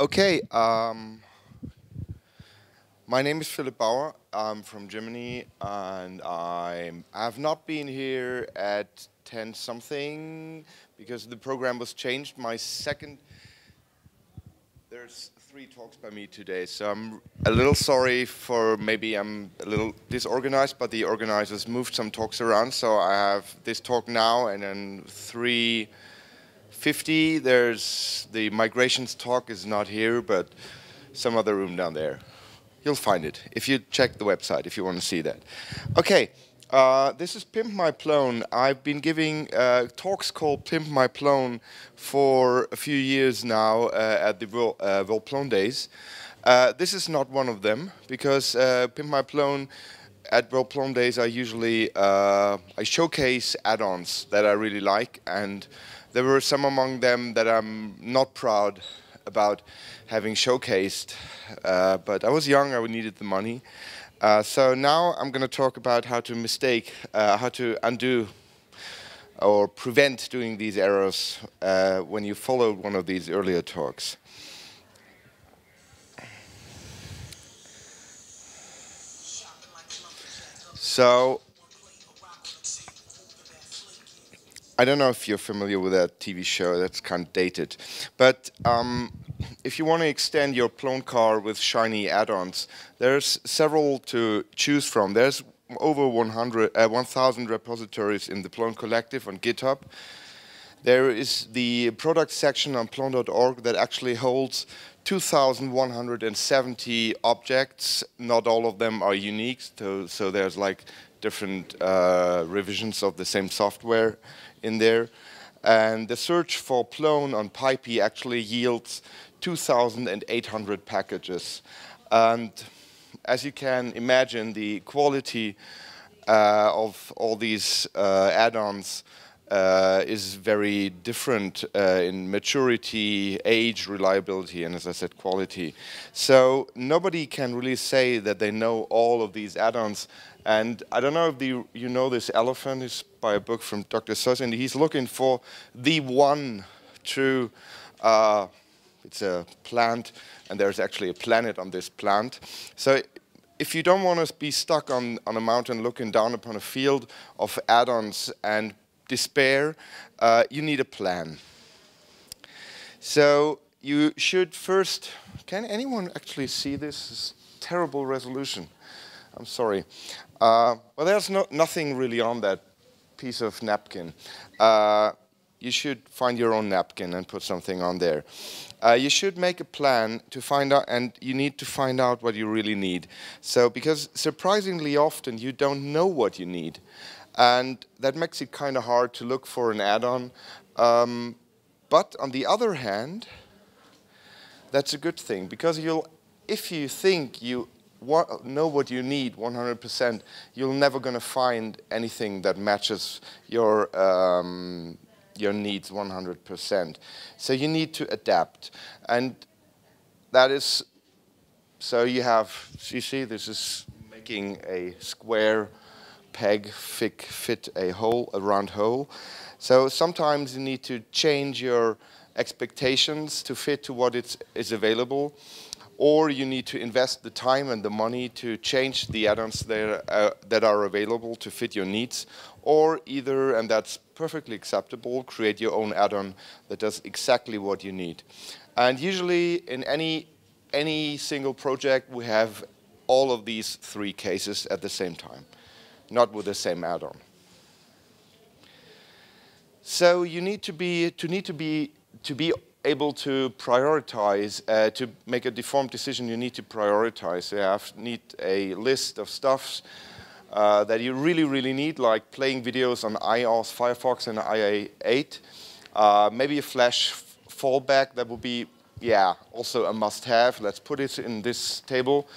Okay. Um, my name is Philip Bauer. I'm from Germany, and I'm, I have not been here at 10 something because the program was changed. My second, there's three talks by me today, so I'm a little sorry for maybe I'm a little disorganized, but the organizers moved some talks around, so I have this talk now and then three 50, there's the migrations talk is not here, but some other room down there. You'll find it if you check the website if you want to see that. Okay, uh, this is Pimp My Plone. I've been giving uh, talks called Pimp My Plone for a few years now uh, at the Vol uh, Days. Uh, this is not one of them because uh, Pimp My Plone at Vol Days I usually I showcase add-ons that I really like and there were some among them that I'm not proud about having showcased, uh, but I was young, I needed the money. Uh, so now I'm going to talk about how to mistake, uh, how to undo or prevent doing these errors uh, when you followed one of these earlier talks. So I don't know if you're familiar with that TV show. That's kind of dated. But um, if you want to extend your Plone car with shiny add-ons, there's several to choose from. There's over 100, uh, 1,000 repositories in the Plone Collective on GitHub. There is the product section on plone.org that actually holds 2,170 objects. Not all of them are unique, so, so there's like different uh, revisions of the same software in there. And the search for Plone on PyPI actually yields 2,800 packages. And as you can imagine, the quality uh, of all these uh, add-ons uh, is very different uh, in maturity, age, reliability, and as I said, quality. So nobody can really say that they know all of these add-ons. And I don't know if the, you know this elephant is by a book from Dr. Seuss, and he's looking for the one true, uh, it's a plant, and there's actually a planet on this plant. So if you don't want to be stuck on, on a mountain looking down upon a field of add-ons and despair, uh, you need a plan. So you should first, can anyone actually see this? this terrible resolution. I'm sorry. Uh, well, there's no, nothing really on that piece of napkin. Uh, you should find your own napkin and put something on there. Uh, you should make a plan to find out, and you need to find out what you really need. So, because surprisingly often you don't know what you need, and that makes it kind of hard to look for an add-on. Um, but on the other hand, that's a good thing because you'll, if you think you what, know what you need 100%, you're never going to find anything that matches your, um, your needs 100%. So you need to adapt. And that is, so you have, you see, this is making a square peg fit, fit a hole, a round hole. So sometimes you need to change your expectations to fit to what what is available or you need to invest the time and the money to change the add-ons that, uh, that are available to fit your needs, or either, and that's perfectly acceptable, create your own add-on that does exactly what you need. And usually in any, any single project, we have all of these three cases at the same time, not with the same add-on. So you need to be, to need to be, to be able to prioritize, uh, to make a deformed decision, you need to prioritize. You have, need a list of stuffs uh, that you really, really need, like playing videos on iOS, Firefox, and IE8. Uh, maybe a Flash fallback, that would be, yeah, also a must-have. Let's put it in this table.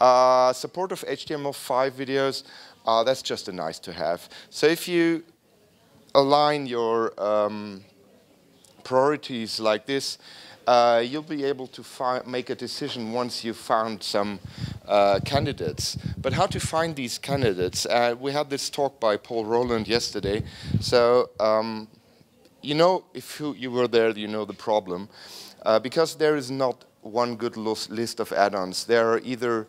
Uh, support of HTML5 videos, uh, that's just a nice to have. So if you align your um, priorities like this, uh, you'll be able to make a decision once you've found some uh, candidates. But how to find these candidates? Uh, we had this talk by Paul Roeland yesterday. So um, you know, if you, you, were there, you know the problem. Uh, because there is not one good list of add-ons. There are either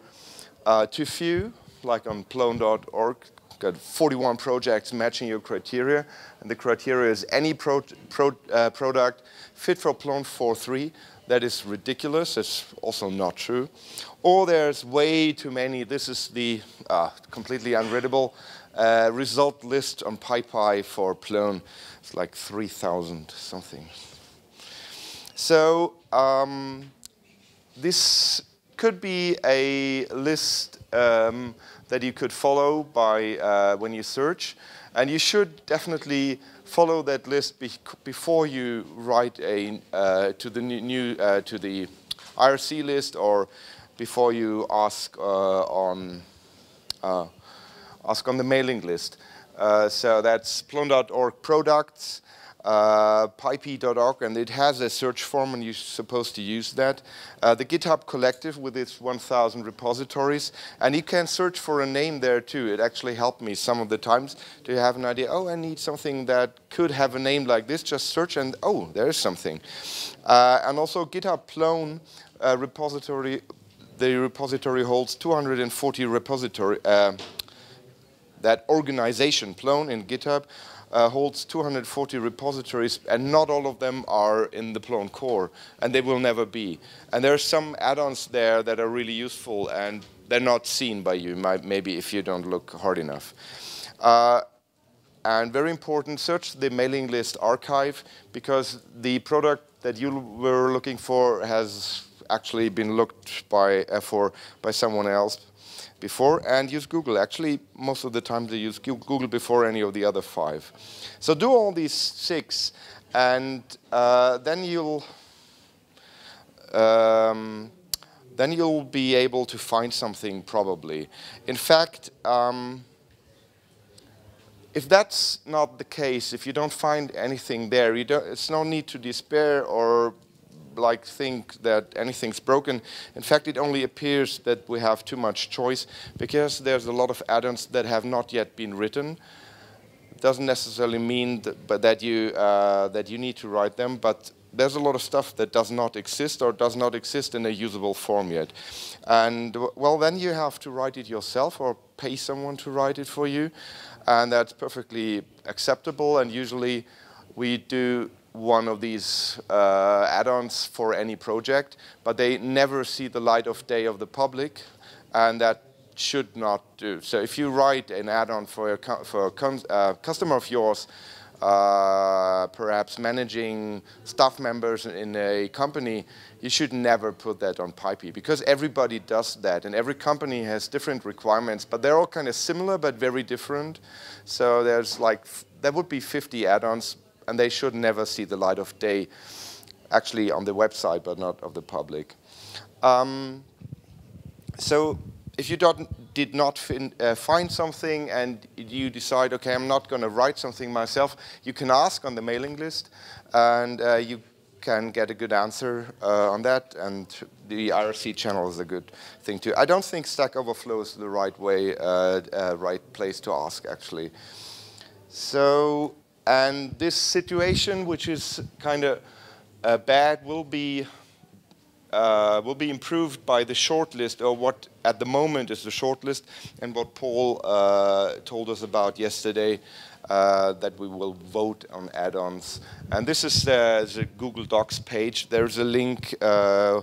uh, too few, like on plone.org, got 41 projects matching your criteria, and the criteria is any pro pro uh, product fit for Plone 4.3. That is ridiculous. It's also not true. Or there's way too many. This is the uh, completely unreadable uh, result list on PyPI for Plone. It's like 3,000 something. So um, this could be a list um, that you could follow by uh, when you search, and you should definitely follow that list be before you write a uh, to the new uh, to the IRC list or before you ask uh, on uh, ask on the mailing list. Uh, so that's plone.org products uh, and it has a search form, and you're supposed to use that. Uh, the GitHub Collective with its 1,000 repositories, and you can search for a name there too. It actually helped me some of the times to have an idea, oh, I need something that could have a name like this, just search and, oh, there's something. Uh, and also GitHub Plone uh, repository, the repository holds 240 repository, uh, that organization, Plone in GitHub, uh, holds 240 repositories, and not all of them are in the Plone core, and they will never be. And there are some add-ons there that are really useful, and they're not seen by you, maybe if you don't look hard enough. Uh, and very important, search the mailing list archive, because the product that you were looking for has actually been looked by, uh, for by someone else before and use Google. Actually, most of the time they use Google before any of the other five. So do all these six, and uh, then you'll um, then you'll be able to find something probably. In fact, um, if that's not the case, if you don't find anything there, it's no need to despair or like think that anything's broken. In fact, it only appears that we have too much choice because there's a lot of add-ons that have not yet been written. It doesn't necessarily mean that, but that you uh, that you need to write them, but there's a lot of stuff that does not exist or does not exist in a usable form yet. And well, then you have to write it yourself or pay someone to write it for you. And that's perfectly acceptable. And usually we do one of these uh, add-ons for any project, but they never see the light of day of the public, and that should not do. So if you write an add-on for a, for a uh, customer of yours, uh, perhaps managing staff members in a company, you should never put that on PyPI because everybody does that and every company has different requirements, but they're all kind of similar but very different. So there's like, there would be 50 add-ons and they should never see the light of day, actually on the website, but not of the public. Um, so if you did not fin, uh, find something and you decide, okay, I'm not going to write something myself, you can ask on the mailing list, and uh, you can get a good answer uh, on that, and the IRC channel is a good thing too. I don't think Stack Overflow is the right way, uh, uh, right place to ask, actually. So and this situation, which is kind of uh, bad, will be uh, will be improved by the shortlist, or what at the moment is the shortlist, and what Paul uh, told us about yesterday, uh, that we will vote on add-ons. And this is the Google Docs page. There's a link uh,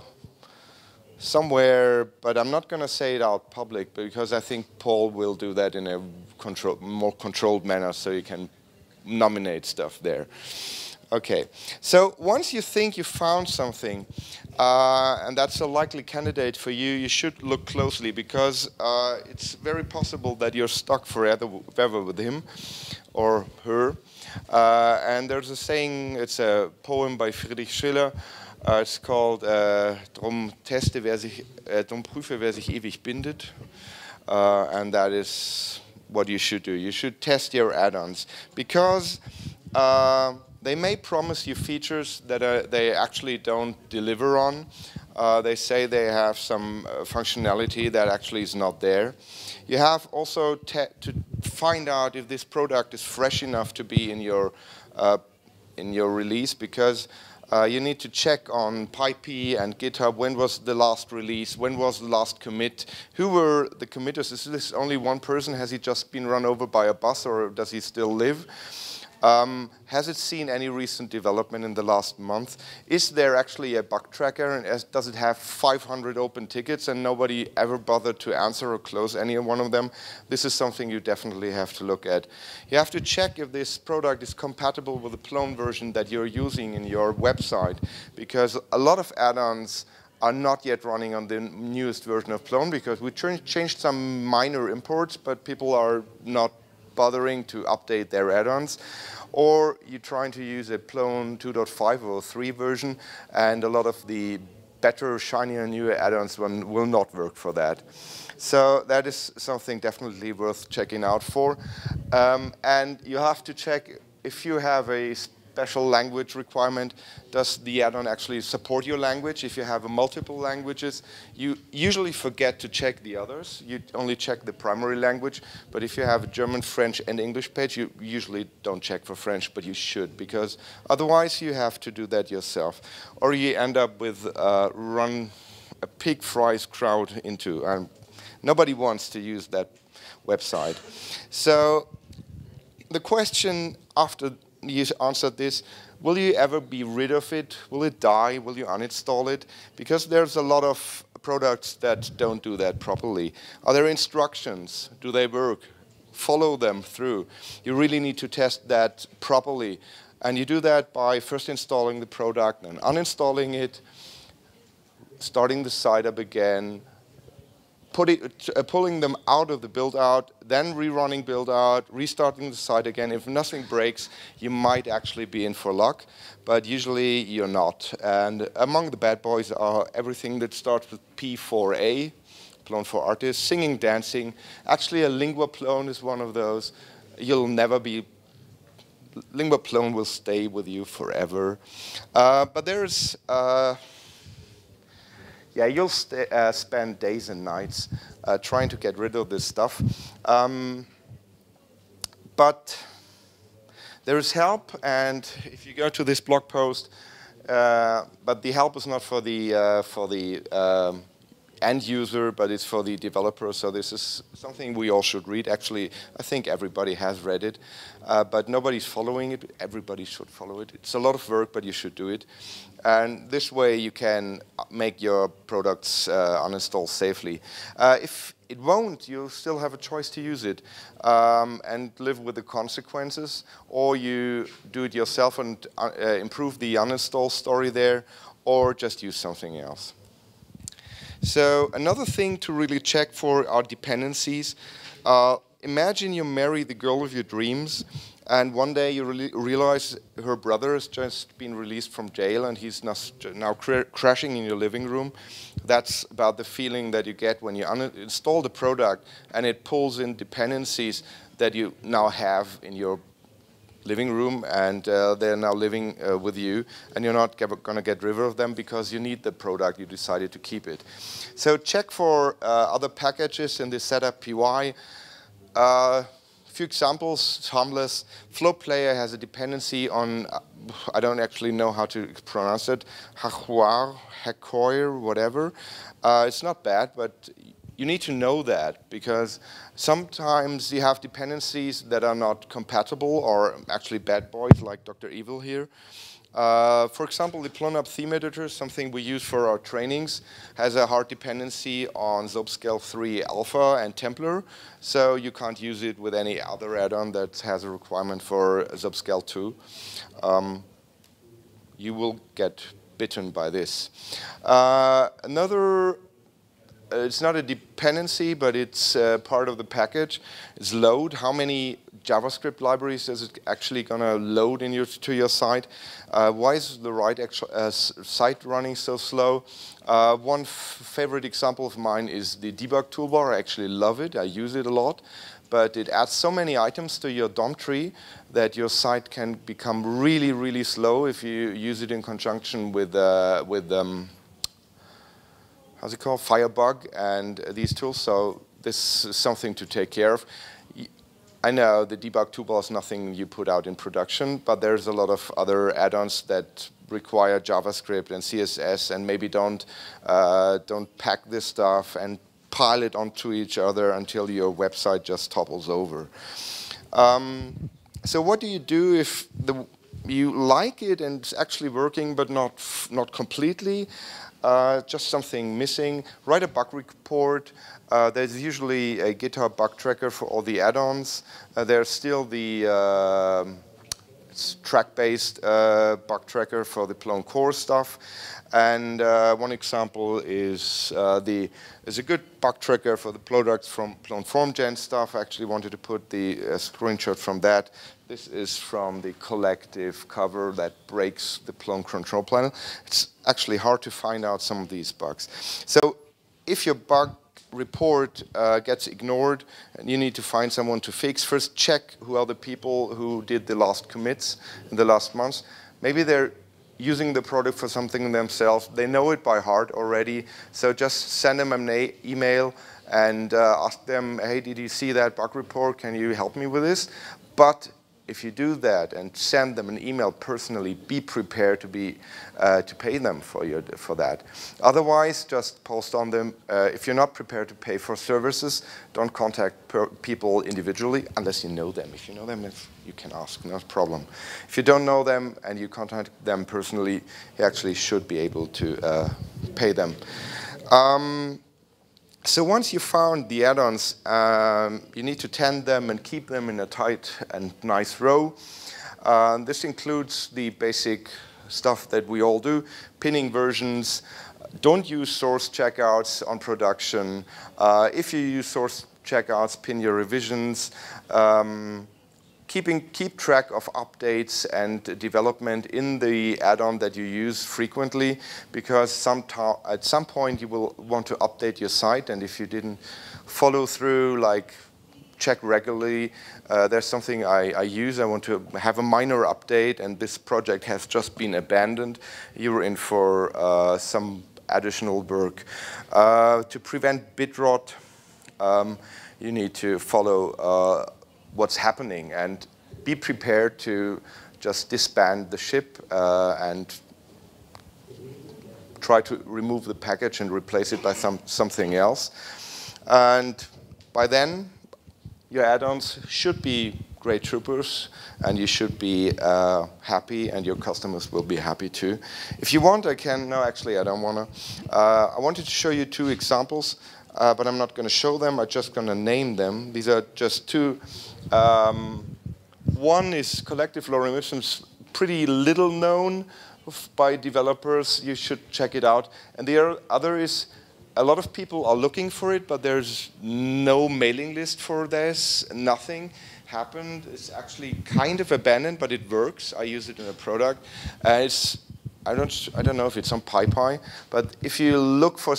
somewhere, but I'm not going to say it out public because I think Paul will do that in a control, more controlled manner, so you can nominate stuff there. Okay, so once you think you found something, uh, and that's a likely candidate for you, you should look closely because uh, it's very possible that you're stuck forever with him or her. Uh, and there's a saying, it's a poem by Friedrich Schiller, uh, it's called uh, Drum teste, wer sich, uh, drum prüfe, wer sich ewig bindet. Uh, and that is what you should do. You should test your add-ons because uh, they may promise you features that uh, they actually don't deliver on. Uh, they say they have some uh, functionality that actually is not there. You have also to find out if this product is fresh enough to be in your uh, in your release because Uh, you need to check on PyPI and GitHub when was the last release, when was the last commit, who were the committers. Is this only one person? Has he just been run over by a bus or does he still live? Um, has it seen any recent development in the last month? Is there actually a bug tracker and does it have 500 open tickets and nobody ever bothered to answer or close any one of them? This is something you definitely have to look at. You have to check if this product is compatible with the Plone version that you're using in your website because a lot of add-ons are not yet running on the newest version of Plone because we changed some minor imports, but people are not bothering to update their add-ons. Or you're trying to use a Plone 2.5 or 3 version, and a lot of the better, shinier, newer add-ons will not work for that. So that is something definitely worth checking out for. Um, and you have to check if you have a special language requirement. Does the add-on actually support your language? If you have multiple languages, you usually forget to check the others. You only check the primary language. But if you have a German, French, and English page, you usually don't check for French, but you should, because otherwise you have to do that yourself. Or you end up with uh, run a pig fries crowd into. Um, nobody wants to use that website. So the question after you answered this. Will you ever be rid of it? Will it die? Will you uninstall it? Because there's a lot of products that don't do that properly. Are there instructions? Do they work? Follow them through. You really need to test that properly. And you do that by first installing the product and uninstalling it, starting the site up again, it, uh, pulling them out of the build out, then rerunning build out, restarting the site again. If nothing breaks, you might actually be in for luck, but usually you're not. And among the bad boys are everything that starts with P4A, Plone for Artists, singing, dancing. Actually, a lingua plone is one of those. You'll never be lingua plone will stay with you forever. Uh, but there's uh, yeah, you'll uh, spend days and nights uh, trying to get rid of this stuff. Um, but there is help, and if you go to this blog post, uh, but the help is not for the uh, for the um, end user, but it's for the developer. So this is something we all should read. Actually, I think everybody has read it, uh, but nobody's following it. Everybody should follow it. It's a lot of work, but you should do it. And this way you can make your products uh, uninstall safely. Uh, if it won't, you'll still have a choice to use it um, and live with the consequences, or you do it yourself and uh, improve the uninstall story there, or just use something else. So another thing to really check for are dependencies. Uh, imagine you marry the girl of your dreams and one day you re realize her brother has just been released from jail and he's now cr crashing in your living room. That's about the feeling that you get when you install the product and it pulls in dependencies that you now have in your living room and uh, they're now living uh, with you and you're not going to get rid of them because you need the product, you decided to keep it. So check for uh, other packages in the setup PY. Uh, few examples, harmless. Flow Player has a dependency on, uh, I don't actually know how to pronounce it, Hachuar, Hakoir, whatever. Uh, it's not bad, but you need to know that because sometimes you have dependencies that are not compatible or actually bad boys like Dr. Evil here. Uh, for example, the Plone app theme editor, something we use for our trainings, has a hard dependency on Zobscale 3 Alpha and Templar, so you can't use it with any other add-on that has a requirement for Zobscale 2. Um, you will get bitten by this. Uh, another it's not a dependency, but it's uh, part of the package. It's load. How many JavaScript libraries is it actually going to load in your, to your site? Uh, why is the right uh, site running so slow? Uh, one favorite example of mine is the debug toolbar. I actually love it. I use it a lot. But it adds so many items to your DOM tree that your site can become really, really slow if you use it in conjunction with, uh, with um, how's it called, Firebug and these tools. So this is something to take care of. I know the debug toolbar is nothing you put out in production, but there's a lot of other add-ons that require JavaScript and CSS and maybe don't, uh, don't pack this stuff and pile it onto each other until your website just topples over. Um, so what do you do if the, you like it and it's actually working but not, not completely? Uh, just something missing, write a bug report. Uh, there's usually a GitHub bug tracker for all the add-ons. Uh, there's still the um, Trac-based uh, bug tracker for the Plone core stuff. And uh, one example is uh, the is a good bug tracker for the products from Plone FormGen stuff. I actually wanted to put the screenshot from that. This is from the collective cover that breaks the Plone control panel. It's actually hard to find out some of these bugs. So if your bug report uh, gets ignored and you need to find someone to fix, first check who are the people who did the last commits in the last months. Maybe they're using the product for something themselves. They know it by heart already. So just send them an email and uh, ask them, hey, did you see that bug report? Can you help me with this? But if you do that and send them an email personally, be prepared to be uh, to pay them for your for that. Otherwise, just post on them. Uh, if you're not prepared to pay for services, don't contact people individually unless you know them. If you know them, you can ask, no problem. If you don't know them and you contact them personally, you actually should be able to uh, pay them. Um, so once you found the add-ons, um, you need to tend them and keep them in a tight and nice row. Uh, this includes the basic stuff that we all do, pinning versions. Don't use source checkouts on production. Uh, if you use source checkouts, pin your revisions. Um, keeping, keep track of updates and development in the add-on that you use frequently because some at some point you will want to update your site and if you didn't follow through like check regularly. Uh, there's something I, I, use. I want to have a minor update, and this project has just been abandoned. You're in for uh, some additional work. Uh, to prevent bit rot, um, you need to follow uh, what's happening and be prepared to just disband the ship uh, and try to remove the package and replace it by some, something else. And by then, your add-ons should be great troopers and you should be uh, happy and your customers will be happy too. If you want, I can, no actually I don't want to. Uh, I wanted to show you two examples uh, but I'm not going to show them. I'm just going to name them. These are just two. Um, one is collective logarithms, pretty little known by developers. You should check it out. And the other is a lot of people are looking for it, but there's no mailing list for this. Nothing happened. It's actually kind of abandoned, but it works. I use it in a product. Uh, it's I don't I don't know if it's on PyPI, but if you look for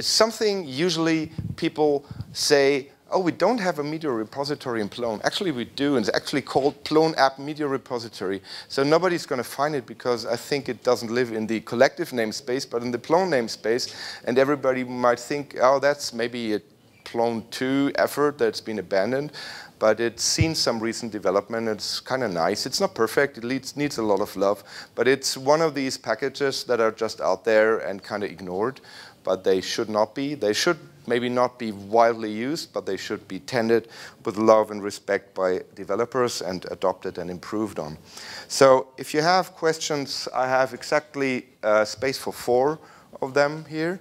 it's something usually people say, oh, we don't have a media repository in Plone. Actually, we do, and it's actually called Plone App Media Repository. So nobody's going to find it because I think it doesn't live in the collective namespace, but in the Plone namespace. And everybody might think, oh, that's maybe a Plone 2 effort that's been abandoned. But it's seen some recent development. It's kind of nice. It's not perfect. It needs, needs a lot of love. But it's one of these packages that are just out there and kind of ignored but they should not be. They should maybe not be widely used, but they should be tended with love and respect by developers and adopted and improved on. So if you have questions, I have exactly uh, space for four of them here.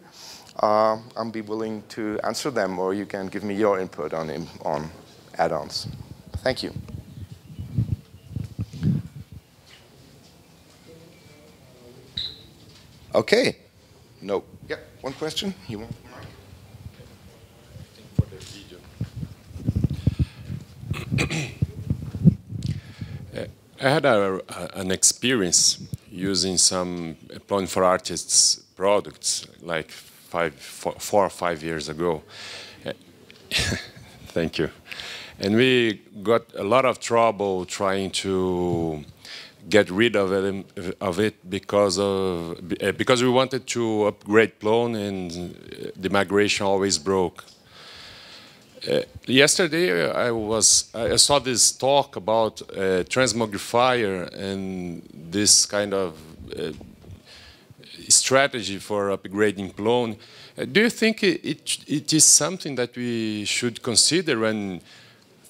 Uh, I'll be willing to answer them, or you can give me your input on, on add-ons. Thank you. Okay. No. Yep. One question? You want video. I had a, an experience using some Plone for Artists products like five, four, four or five years ago. Thank you. And we got a lot of trouble trying to get rid of it, of it because of uh, because we wanted to upgrade Plone and the migration always broke. Uh, yesterday I was I saw this talk about uh, transmogrifier and this kind of uh, strategy for upgrading Plone. Do you think it, it, it is something that we should consider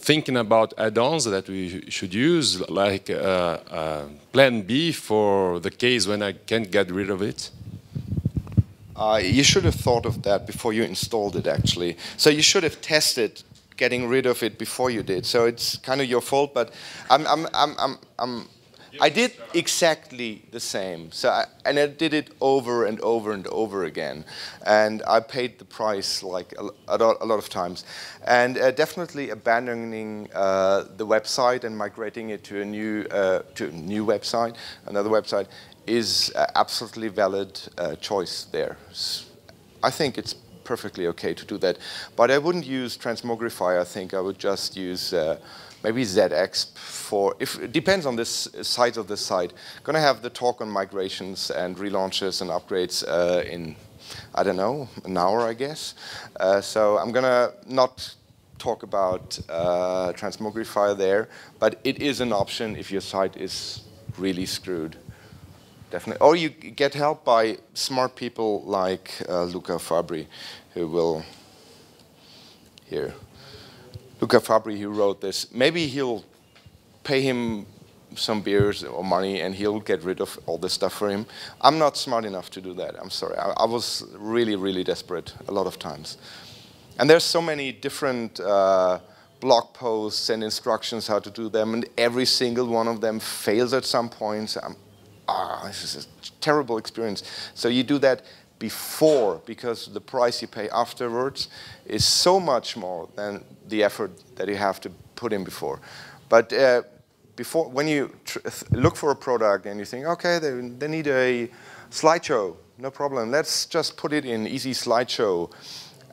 thinking about add-ons that we should use, like uh, uh, Plan B for the case when I can't get rid of it? Uh, you should have thought of that before you installed it, actually. So you should have tested getting rid of it before you did. So it's kind of your fault, but I'm, I'm, I'm, I'm, I'm I did exactly the same. So I, and I did it over and over and over again, and I paid the price like a, a, lot, a lot, of times. And uh, definitely abandoning uh, the website and migrating it to a new uh, to a new website, another website, is absolutely valid uh, choice there. I think it's perfectly okay to do that. But I wouldn't use Transmogrify, I think I would just use uh, maybe ZX for, if it depends on this size of the site. Going to have the talk on migrations and relaunches and upgrades uh, in, I don't know, an hour, I guess. Uh, so I'm going to not talk about uh, Transmogrify there, but it is an option if your site is really screwed definitely. Or you get help by smart people like uh, Luca Fabbri, who will here. Luca Fabbri, who wrote this. Maybe he'll pay him some beers or money and he'll get rid of all this stuff for him. I'm not smart enough to do that. I'm sorry. I, I was really, really desperate a lot of times. And there's so many different uh, blog posts and instructions how to do them, and every single one of them fails at some point. So ah, this is a terrible experience. So you do that before because the price you pay afterwards is so much more than the effort that you have to put in before. But uh, before, when you look for a product and you think, okay, they, they need a slideshow, no problem. Let's just put it in easy slideshow.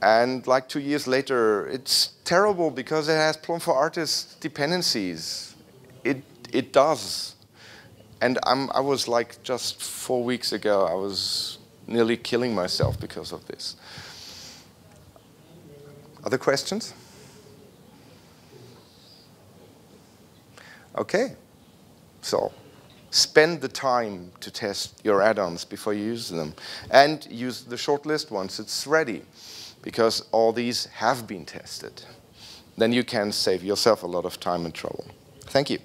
And like two years later, it's terrible because it has Plone for Artists dependencies. It, it does and I'm, I was like just four weeks ago, I was nearly killing myself because of this. Other questions? Okay, so spend the time to test your add-ons before you use them and use the shortlist once it's ready because all these have been tested. Then you can save yourself a lot of time and trouble. Thank you.